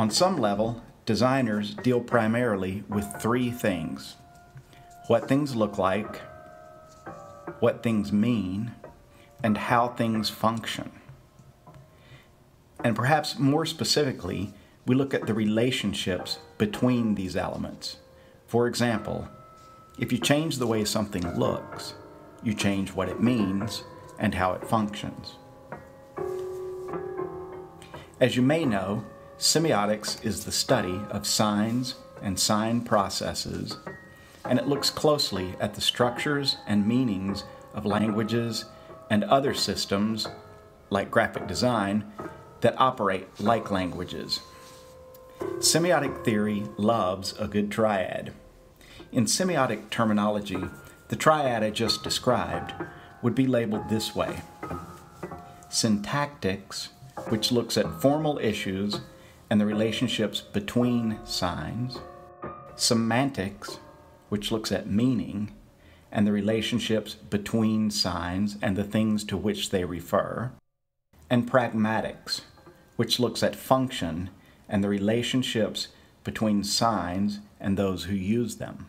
On some level, designers deal primarily with three things what things look like, what things mean, and how things function. And perhaps more specifically, we look at the relationships between these elements. For example, if you change the way something looks, you change what it means and how it functions. As you may know, semiotics is the study of signs and sign processes, and it looks closely at the structures and meanings of languages and other systems, like graphic design, that operate like languages. Semiotic theory loves a good triad. In semiotic terminology, the triad I just described would be labeled this way syntactics, which looks at formal issues and the relationships between signs, semantics, which looks at meaning and the relationships between signs and the things to which they refer, and pragmatics, which looks at function and the relationships between signs and those who use them.